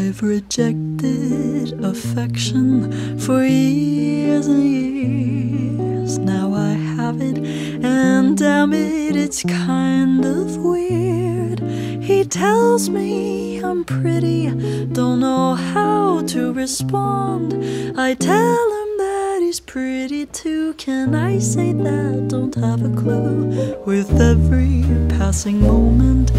I've rejected affection for years and years. Now I have it, and damn it, it's kind of weird. He tells me I'm pretty, don't know how to respond. I tell him that he's pretty too. Can I say that? Don't have a clue. With every passing moment,